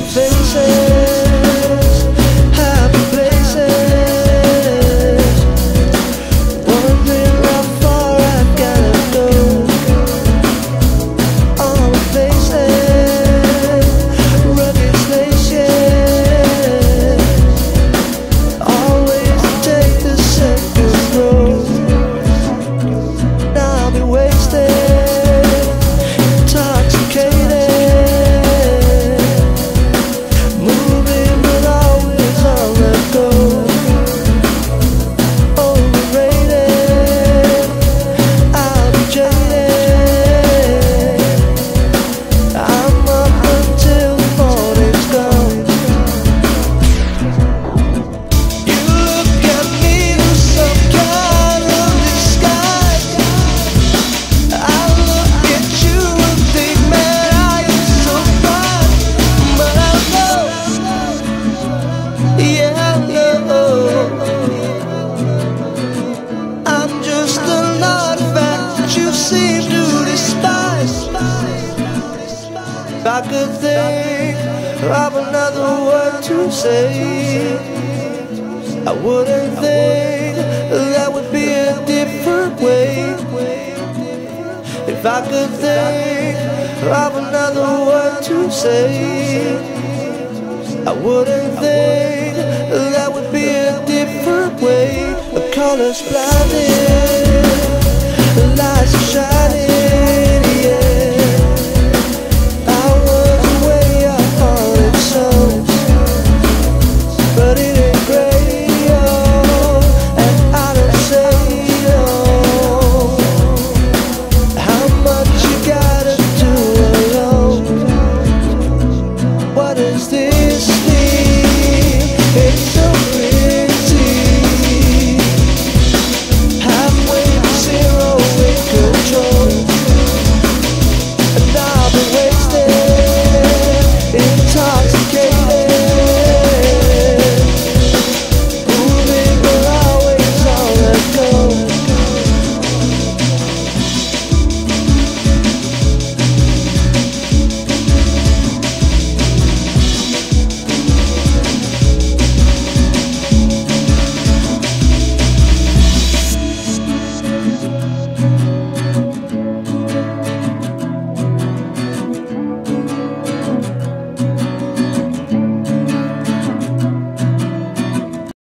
things If I could think of another word to say, I wouldn't think that would be a different way. If I could think of another word to say, I wouldn't think that would be a different way. The colors blinded. And